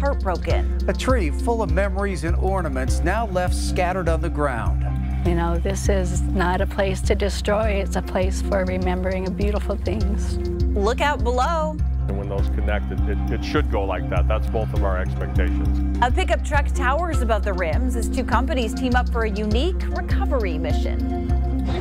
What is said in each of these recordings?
heartbroken. A tree full of memories and ornaments now left scattered on the ground. You know, this is not a place to destroy, it's a place for remembering beautiful things. Look out below. And when those connect, it, it, it, should go like that. That's both of our expectations. A pickup truck towers above the rims as two companies team up for a unique recovery mission.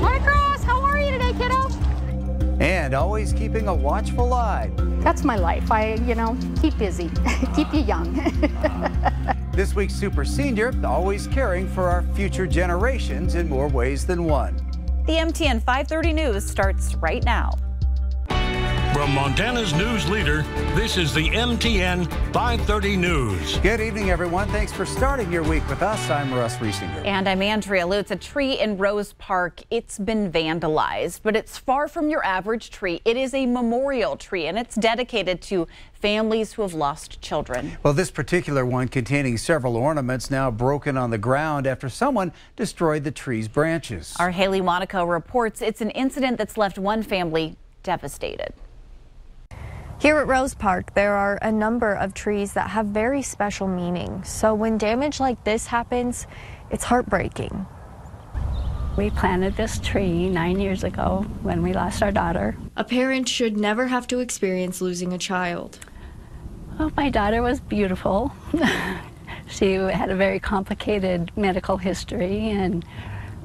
Hi, Cross. And always keeping a watchful eye. That's my life. I, you know, keep busy, keep you young. this week's Super Senior, always caring for our future generations in more ways than one. The MTN 530 News starts right now. From Montana's news leader, this is the MTN 530 News. Good evening, everyone. Thanks for starting your week with us. I'm Russ Riesinger. And I'm Andrea Lutz. A tree in Rose Park, it's been vandalized, but it's far from your average tree. It is a memorial tree, and it's dedicated to families who have lost children. Well, this particular one containing several ornaments now broken on the ground after someone destroyed the tree's branches. Our Haley Monaco reports it's an incident that's left one family devastated. Here at Rose Park, there are a number of trees that have very special meaning. So when damage like this happens, it's heartbreaking. We planted this tree nine years ago when we lost our daughter. A parent should never have to experience losing a child. Well, my daughter was beautiful. she had a very complicated medical history and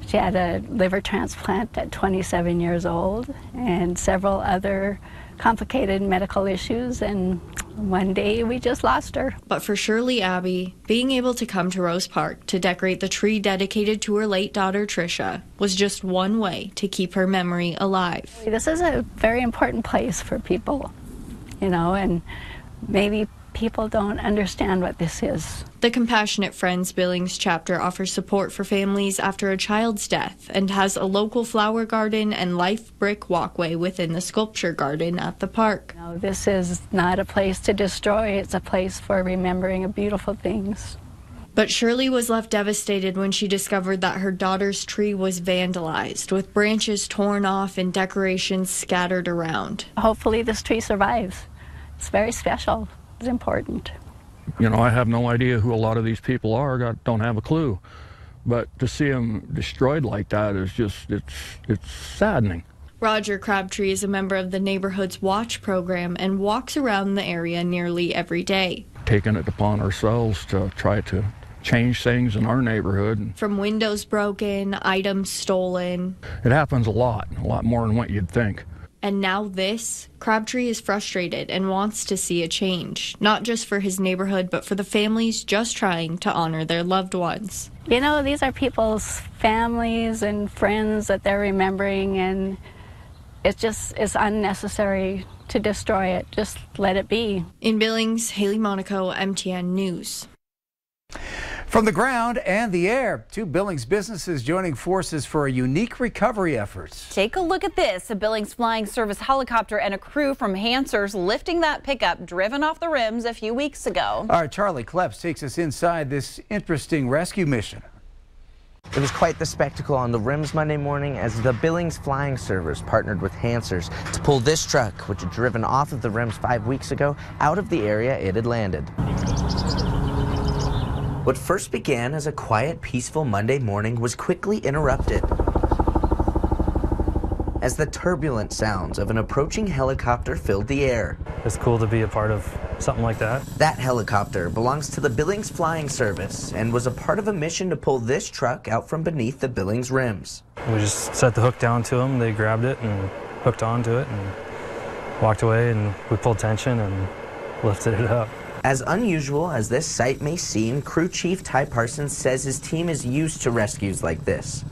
she had a liver transplant at 27 years old and several other complicated medical issues, and one day we just lost her. But for Shirley Abbey, being able to come to Rose Park to decorate the tree dedicated to her late daughter Trisha was just one way to keep her memory alive. This is a very important place for people, you know, and maybe people don't understand what this is. The Compassionate Friends Billings chapter offers support for families after a child's death and has a local flower garden and life brick walkway within the sculpture garden at the park. No, this is not a place to destroy, it's a place for remembering beautiful things. But Shirley was left devastated when she discovered that her daughter's tree was vandalized, with branches torn off and decorations scattered around. Hopefully, this tree survives. It's very special is important. You know, I have no idea who a lot of these people are. I don't have a clue. But to see them destroyed like that is just, it's, it's saddening. Roger Crabtree is a member of the Neighborhoods Watch program and walks around the area nearly every day. Taking it upon ourselves to try to change things in our neighborhood. From windows broken, items stolen. It happens a lot, a lot more than what you'd think. And now this, Crabtree is frustrated and wants to see a change, not just for his neighborhood, but for the families just trying to honor their loved ones. You know, these are people's families and friends that they're remembering, and it's just it's unnecessary to destroy it. Just let it be. In Billings, Haley Monaco, MTN News. From the ground and the air, two Billings businesses joining forces for a unique recovery effort. Take a look at this. A Billings Flying Service helicopter and a crew from Hansers lifting that pickup driven off the rims a few weeks ago. Our Charlie Kleps takes us inside this interesting rescue mission. It was quite the spectacle on the rims Monday morning as the Billings Flying Service partnered with Hansers to pull this truck, which had driven off of the rims five weeks ago, out of the area it had landed. What first began as a quiet, peaceful Monday morning was quickly interrupted as the turbulent sounds of an approaching helicopter filled the air. It's cool to be a part of something like that. That helicopter belongs to the Billings Flying Service and was a part of a mission to pull this truck out from beneath the Billings rims. We just set the hook down to them, they grabbed it and hooked onto it and walked away and we pulled tension and lifted it up. As unusual as this sight may seem, Crew Chief Ty Parsons says his team is used to rescues like this.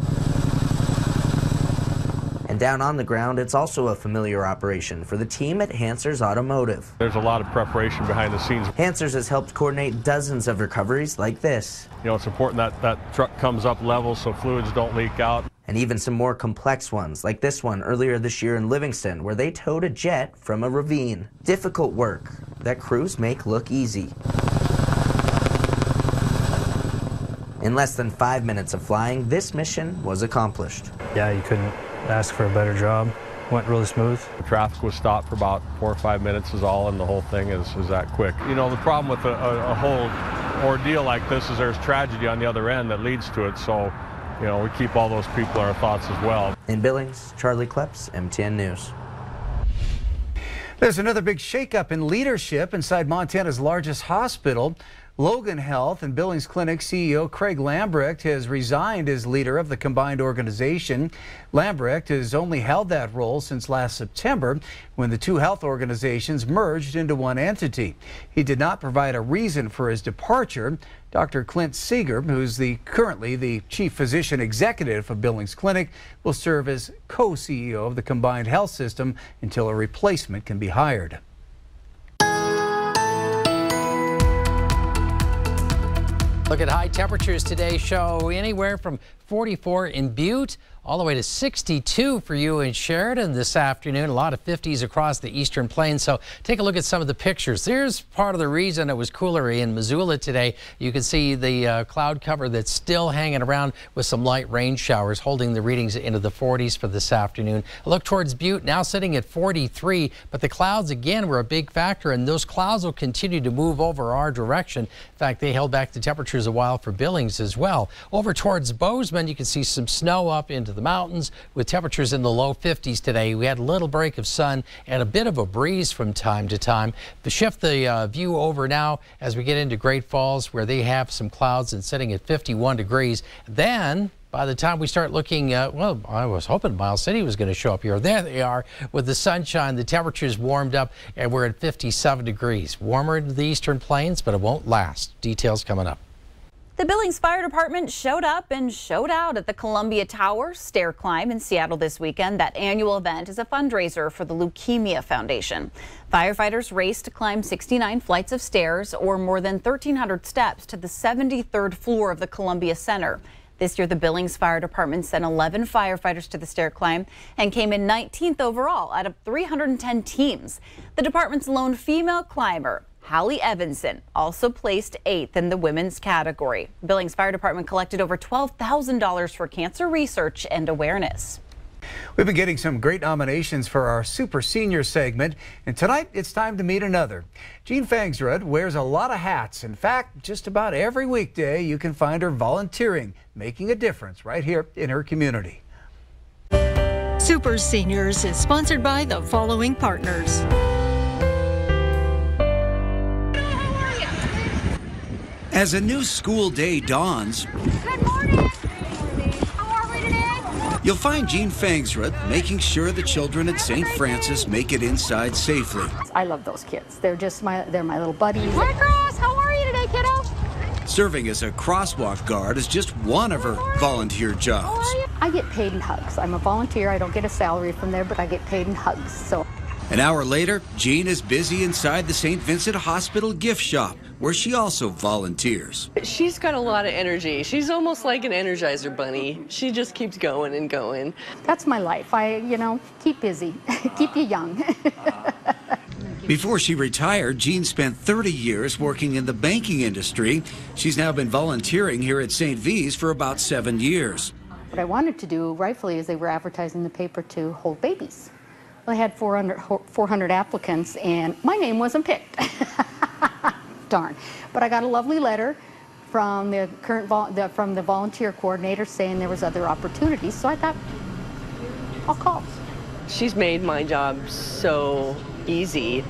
And down on the ground, it's also a familiar operation for the team at Hansers Automotive. There's a lot of preparation behind the scenes. Hansers has helped coordinate dozens of recoveries like this. You know, it's important that that truck comes up level so fluids don't leak out and even some more complex ones, like this one earlier this year in Livingston, where they towed a jet from a ravine. Difficult work that crews make look easy. In less than five minutes of flying, this mission was accomplished. Yeah, you couldn't ask for a better job. went really smooth. The traffic was stopped for about four or five minutes is all, and the whole thing is, is that quick. You know, the problem with a, a, a whole ordeal like this is there's tragedy on the other end that leads to it. So, you know, we keep all those people in our thoughts as well. In Billings, Charlie Kleps, MTN News. There's another big shakeup in leadership inside Montana's largest hospital. Logan Health and Billings Clinic CEO Craig Lambrecht has resigned as leader of the combined organization. Lambrecht has only held that role since last September when the two health organizations merged into one entity. He did not provide a reason for his departure. Dr. Clint Seeger, who's the currently the chief physician executive of Billings Clinic, will serve as co-CEO of the combined health system until a replacement can be hired. Look at high temperatures today show anywhere from 44 in Butte all the way to 62 for you in Sheridan this afternoon. A lot of 50s across the eastern plains. So take a look at some of the pictures. There's part of the reason it was cooler in Missoula today. You can see the uh, cloud cover that's still hanging around with some light rain showers holding the readings into the 40s for this afternoon. Look towards Butte now sitting at 43, but the clouds again were a big factor and those clouds will continue to move over our direction. In fact, they held back the temperatures a while for Billings as well. Over towards Bozeman, you can see some snow up into the mountains with temperatures in the low 50s today. We had a little break of sun and a bit of a breeze from time to time. To shift the uh, view over now as we get into Great Falls where they have some clouds and sitting at 51 degrees. Then by the time we start looking, uh, well, I was hoping Miles City was going to show up here. There they are with the sunshine. The temperature's warmed up and we're at 57 degrees. Warmer in the eastern plains, but it won't last. Details coming up. The Billings Fire Department showed up and showed out at the Columbia Tower stair climb in Seattle this weekend. That annual event is a fundraiser for the Leukemia Foundation. Firefighters raced to climb 69 flights of stairs or more than 1,300 steps to the 73rd floor of the Columbia Center. This year, the Billings Fire Department sent 11 firefighters to the stair climb and came in 19th overall out of 310 teams. The department's lone female climber Hallie Evanson also placed eighth in the women's category. Billings Fire Department collected over $12,000 for cancer research and awareness. We've been getting some great nominations for our Super Senior segment, and tonight it's time to meet another. Jean Fangsrud wears a lot of hats. In fact, just about every weekday you can find her volunteering, making a difference right here in her community. Super Seniors is sponsored by the following partners. As a new school day dawns, Good morning. How are we today? you'll find Jean Fangsrud making sure the children at St. Francis make it inside safely. I love those kids. They're just my they're my little buddies. Red Cross, how are you today, kiddo? Serving as a crosswalk guard is just one of her volunteer jobs. I get paid in hugs. I'm a volunteer. I don't get a salary from there, but I get paid in hugs. So An hour later, Jean is busy inside the St. Vincent Hospital gift shop, where she also volunteers. She's got a lot of energy. She's almost like an energizer bunny. She just keeps going and going. that's my life. I, you know, keep busy, keep you young. Before she retired, Jean spent 30 years working in the banking industry. She's now been volunteering here at St. V's for about seven years. what I wanted to do, rightfully, is they were advertising the paper to hold babies. Well, they had 400, 400 applicants, and my name wasn't picked. Darn. But I got a lovely letter from the current the, from the volunteer coordinator saying there was other opportunities. So I thought, I'll call. She's made my job so easy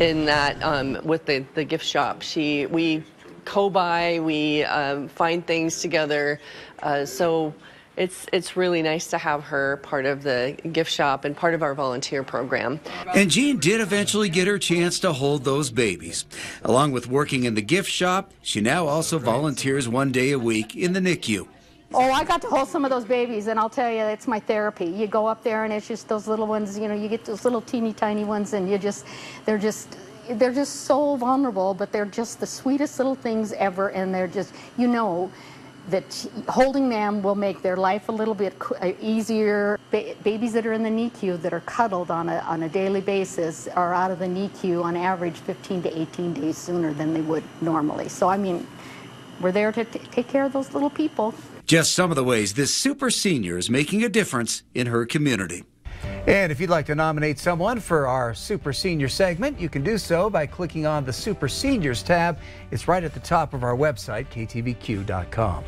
in that um, with the, the gift shop. She we co-buy, we um, find things together. Uh, so it's it's really nice to have her part of the gift shop and part of our volunteer program. And Jean did eventually get her chance to hold those babies. Along with working in the gift shop, she now also volunteers one day a week in the NICU. Oh, I got to hold some of those babies, and I'll tell you, it's my therapy. You go up there, and it's just those little ones. You know, you get those little teeny tiny ones, and you just, they're just, they're just so vulnerable, but they're just the sweetest little things ever, and they're just, you know, that holding them will make their life a little bit uh, easier. Ba- babies that are in the NICU that are cuddled on a, on a daily basis are out of the NICU on average 15 to 18 days sooner than they would normally. So, I mean, we're there to take care of those little people. Just some of the ways this super senior is making a difference in her community. And if you'd like to nominate someone for our Super Senior segment, you can do so by clicking on the Super Seniors tab. It's right at the top of our website, ktvq.com.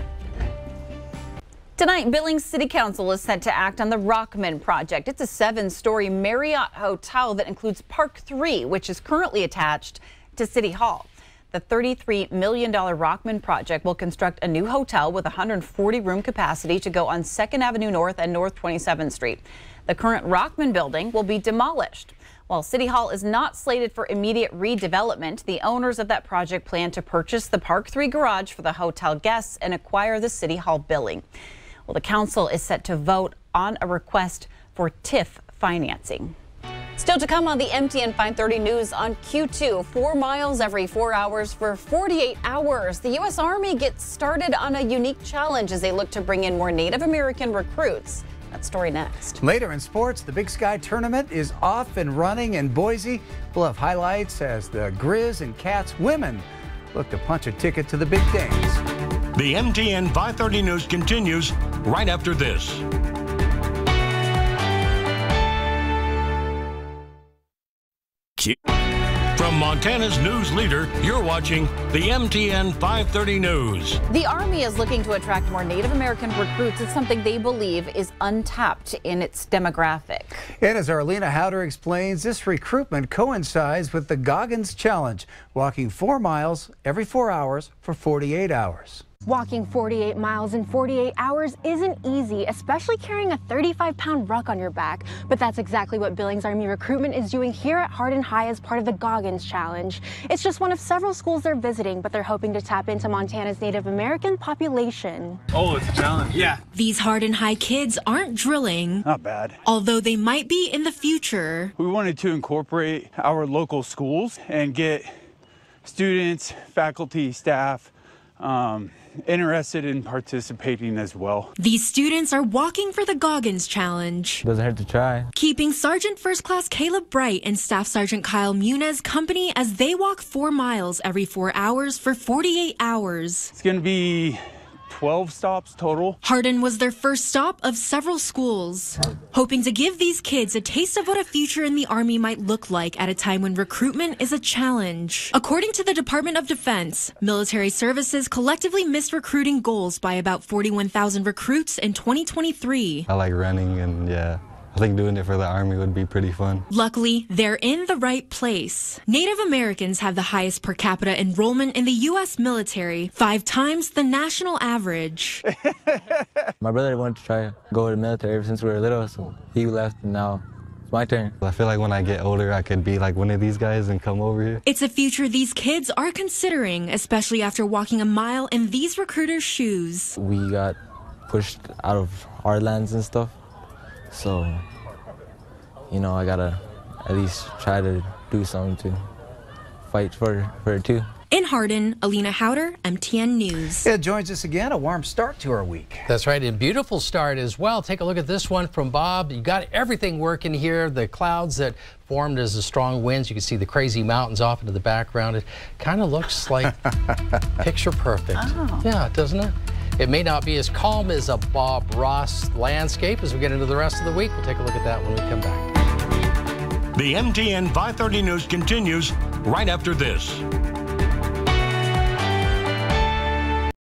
Tonight, Billings City Council is set to act on the Rockman project. It's a seven-story Marriott hotel that includes Park 3, which is currently attached to City Hall. The $33 million Rockman project will construct a new hotel with 140 room capacity to go on 2nd Avenue North and North 27th Street. The current Rockman building will be demolished. While City Hall is not slated for immediate redevelopment, the owners of that project plan to purchase the Park 3 garage for the hotel guests and acquire the City Hall building. Well, the council is set to vote on a request for TIF financing. Still to come on the MTN 530 news on Q2, four miles every four hours for 48 hours. The U.S. Army gets started on a unique challenge as they look to bring in more Native American recruits. That story next. Later in sports, the Big Sky tournament is off and running in Boise. We'll have highlights as the Grizz and Cats women look to punch a ticket to the big things. The MTN 530 news continues right after this. From Montana's news leader, you're watching the MTN 530 News. The Army is looking to attract more Native American recruits. It's something they believe is untapped in its demographic. And as Arlena Howder explains, this recruitment coincides with the Goggins Challenge, walking four miles every four hours for 48 hours. Walking 48 miles in 48 hours isn't easy, especially carrying a 35 pound ruck on your back. But that's exactly what Billings Army Recruitment is doing here at Hardin High as part of the Goggins Challenge. It's just one of several schools they're visiting, but they're hoping to tap into Montana's Native American population. Oh, it's a challenge. Yeah. These Hardin High kids aren't drilling. Not bad. Although they might be in the future. We wanted to incorporate our local schools and get students, faculty, staff, um, interested in participating as well. These students are walking for the Goggins Challenge. Doesn't hurt to try. Keeping Sergeant First Class Caleb Bright and Staff Sergeant Kyle Munez company as they walk four miles every four hours for 48 hours. It's going to be 12 stops total. Hardin was their first stop of several schools, hoping to give these kids a taste of what a future in the Army might look like at a time when recruitment is a challenge. According to the Department of Defense, military services collectively missed recruiting goals by about 41,000 recruits in 2023. I like running and yeah. I think doing it for the Army would be pretty fun. Luckily, they're in the right place. Native Americans have the highest per capita enrollment in the U.S. military, five times the national average. My brother wanted to try to go to the military ever since we were little, so he left and now it's my turn. I feel like when I get older, I could be like one of these guys and come over here. It's a future these kids are considering, especially after walking a mile in these recruiters' shoes. We got pushed out of our lands and stuff, so, you know, I gotta at least try to do something to fight for, for it too. In Hardin, Alina Howder, MTN News. It joins us again, a warm start to our week. That's right, and beautiful start as well. Take a look at this one from Bob. You got everything working here. The clouds that formed as the strong winds. You can see the crazy mountains off into the background. It kind of looks like picture perfect. Oh. Yeah, doesn't it? It may not be as calm as a Bob Ross landscape as we get into the rest of the week. We'll take a look at that when we come back. The MTN 530 News continues right after this.